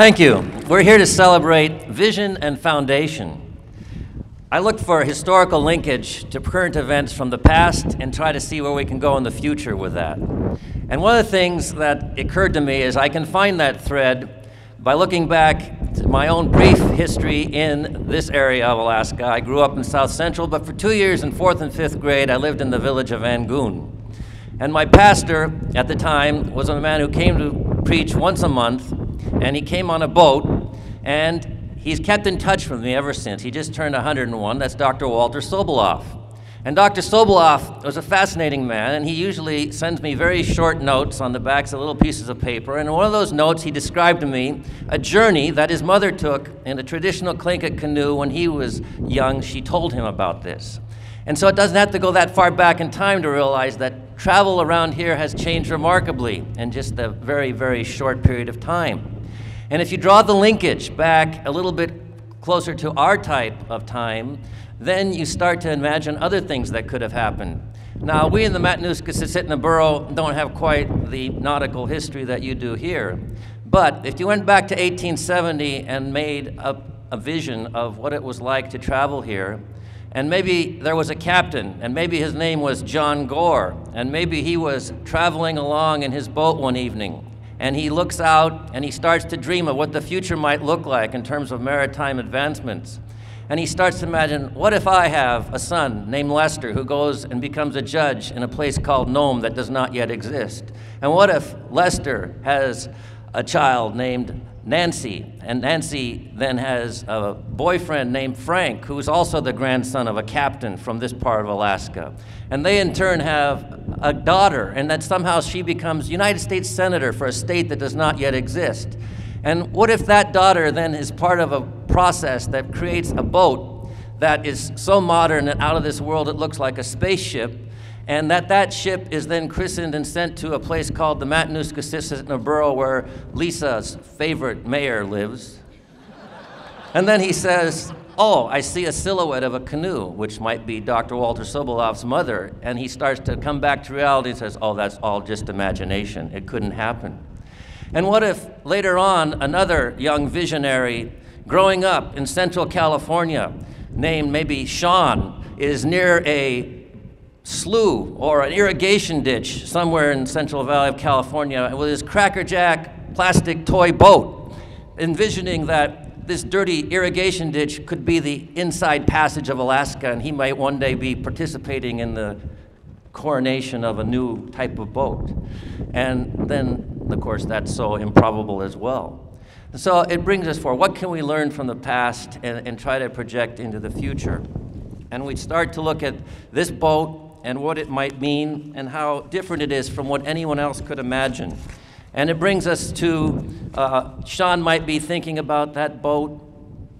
Thank you. We're here to celebrate vision and foundation. I looked for a historical linkage to current events from the past and try to see where we can go in the future with that. And one of the things that occurred to me is I can find that thread by looking back to my own brief history in this area of Alaska. I grew up in South Central, but for two years in fourth and fifth grade, I lived in the village of Angoon. And my pastor at the time was a man who came to preach once a month, and he came on a boat, and he's kept in touch with me ever since. He just turned 101. That's Dr. Walter Soboleff. And Dr. Soboleff was a fascinating man, and he usually sends me very short notes on the backs of little pieces of paper. And in one of those notes, he described to me a journey that his mother took in a traditional Tlingit canoe when he was young. She told him about this. And so it doesn't have to go that far back in time to realize that travel around here has changed remarkably in just a very, very short period of time. And if you draw the linkage back a little bit closer to our type of time, then you start to imagine other things that could have happened. Now, we in the Matanuska Borough don't have quite the nautical history that you do here. But if you went back to 1870 and made a, a vision of what it was like to travel here, and maybe there was a captain, and maybe his name was John Gore, and maybe he was traveling along in his boat one evening, and he looks out and he starts to dream of what the future might look like in terms of maritime advancements. And he starts to imagine what if I have a son named Lester who goes and becomes a judge in a place called Nome that does not yet exist? And what if Lester has a child named Nancy, and Nancy then has a boyfriend named Frank, who is also the grandson of a captain from this part of Alaska. And they in turn have a daughter, and that somehow she becomes United States Senator for a state that does not yet exist. And what if that daughter then is part of a process that creates a boat that is so modern and out of this world it looks like a spaceship, and that that ship is then christened and sent to a place called the Matanuska Borough where Lisa's favorite mayor lives. and then he says, oh, I see a silhouette of a canoe, which might be Dr. Walter Soboleff's mother. And he starts to come back to reality and says, oh, that's all just imagination. It couldn't happen. And what if later on another young visionary growing up in Central California named maybe Sean is near a slough or an irrigation ditch somewhere in Central Valley of California with his crackerjack plastic toy boat, envisioning that this dirty irrigation ditch could be the inside passage of Alaska and he might one day be participating in the coronation of a new type of boat. And then, of course, that's so improbable as well. So it brings us forward. What can we learn from the past and, and try to project into the future? And we start to look at this boat and what it might mean and how different it is from what anyone else could imagine. And it brings us to uh, Sean might be thinking about that boat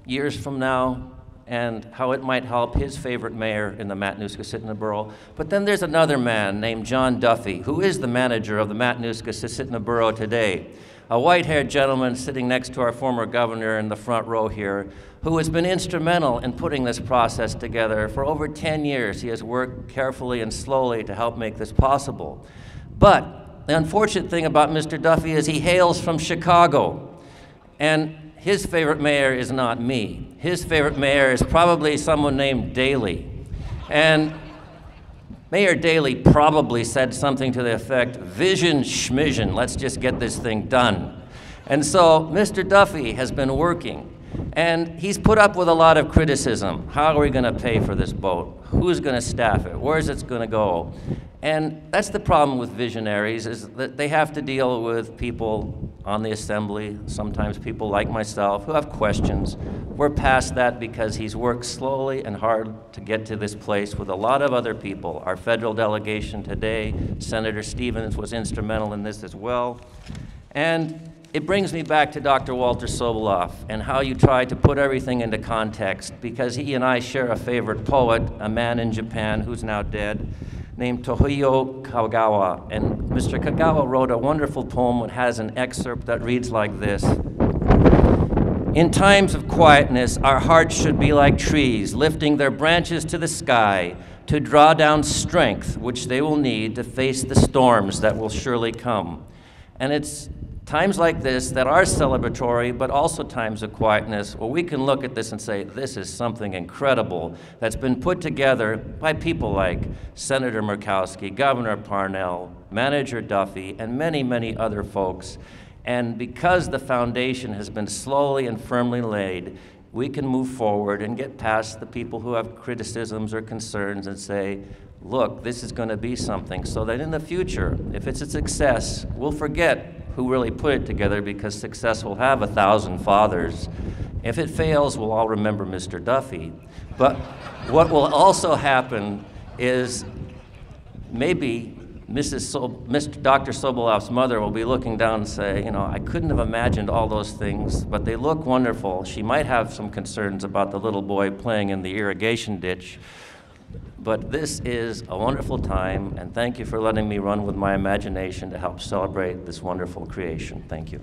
years from now, and how it might help his favorite mayor in the Matanuska Borough. But then there's another man named John Duffy, who is the manager of the Matanuska Borough today. A white haired gentleman sitting next to our former governor in the front row here, who has been instrumental in putting this process together. For over 10 years, he has worked carefully and slowly to help make this possible. But the unfortunate thing about Mr. Duffy is he hails from Chicago. And his favorite mayor is not me. His favorite mayor is probably someone named Daley. And Mayor Daley probably said something to the effect, vision schmision, let's just get this thing done. And so Mr. Duffy has been working, and he's put up with a lot of criticism. How are we going to pay for this boat? Who's going to staff it? Where's it going to go? And that's the problem with visionaries is that they have to deal with people on the assembly, sometimes people like myself, who have questions. We're past that because he's worked slowly and hard to get to this place with a lot of other people. Our federal delegation today, Senator Stevens was instrumental in this as well. And it brings me back to Dr. Walter Soboleff and how you try to put everything into context because he and I share a favorite poet, a man in Japan who's now dead named Tohio Kagawa. And Mr. Kagawa wrote a wonderful poem that has an excerpt that reads like this. In times of quietness, our hearts should be like trees, lifting their branches to the sky to draw down strength which they will need to face the storms that will surely come. And it's times like this that are celebratory, but also times of quietness, where we can look at this and say, this is something incredible that's been put together by people like Senator Murkowski, Governor Parnell, Manager Duffy, and many, many other folks. And because the foundation has been slowly and firmly laid, we can move forward and get past the people who have criticisms or concerns and say, look, this is going to be something, so that in the future, if it's a success, we'll forget who really put it together because success will have a thousand fathers. If it fails, we'll all remember Mr. Duffy. But what will also happen is maybe Mrs. So, Mr. Dr. Soboleff's mother will be looking down and say, you know, I couldn't have imagined all those things, but they look wonderful. She might have some concerns about the little boy playing in the irrigation ditch, but this is a wonderful time, and thank you for letting me run with my imagination to help celebrate this wonderful creation. Thank you.